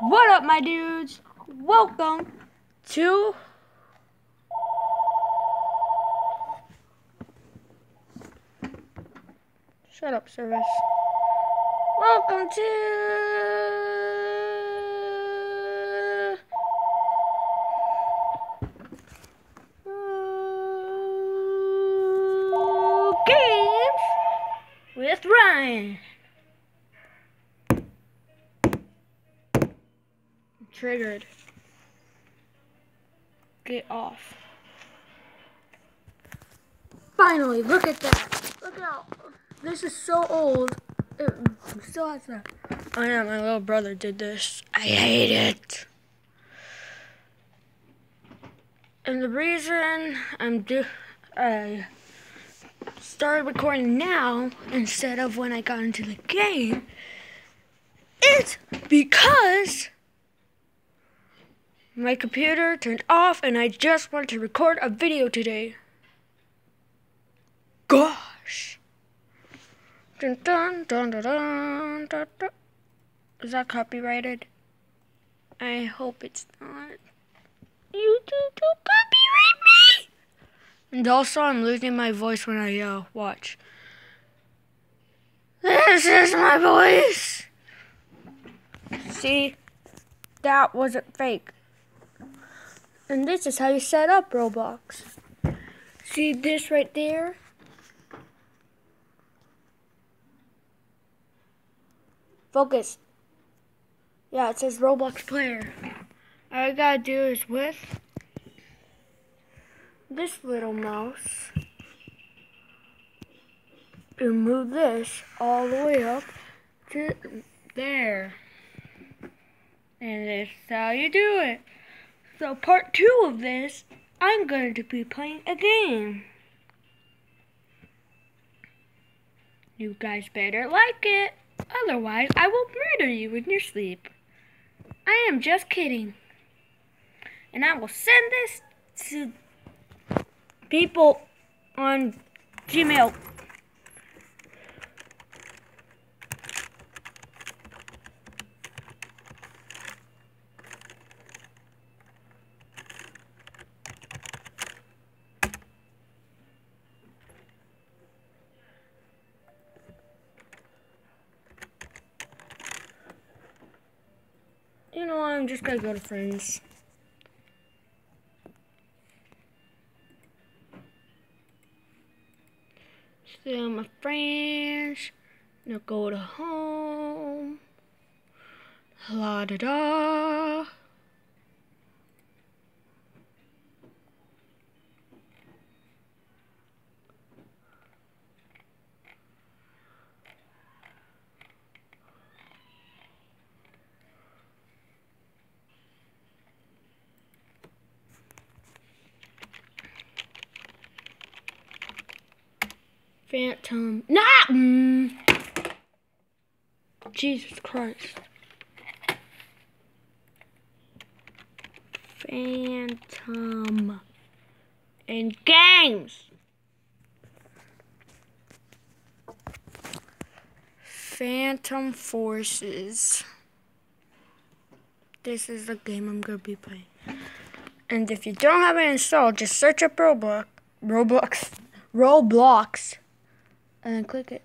What up, my dudes? Welcome to Shut up, service. Welcome to Games with Ryan. Triggered. Get off. Finally, look at that. Look out. This is so old. It still has that. Oh yeah, my little brother did this. I hate it. And the reason I'm do I started recording now instead of when I got into the game is because my computer turned off and I just wanted to record a video today. Gosh. Dun, dun, dun, dun, dun, dun, dun. Is that copyrighted? I hope it's not. YouTube don't copyright me! And also, I'm losing my voice when I yell. Watch. This is my voice! See? That wasn't fake. And this is how you set up Roblox. See this right there? Focus. Yeah, it says Roblox player. All I gotta do is with this little mouse and move this all the way up to there. And that's how you do it. So part two of this, I'm going to be playing a game. You guys better like it. Otherwise, I will murder you in your sleep. I am just kidding. And I will send this to people on Gmail. You know, I'm just gonna go to friends. Still my friends. Now go to home. La da da. Phantom. Nah! Mm. Jesus Christ. Phantom. And games. Phantom Forces. This is the game I'm going to be playing. And if you don't have it installed, just search up Roblox. Roblox. Roblox and click it.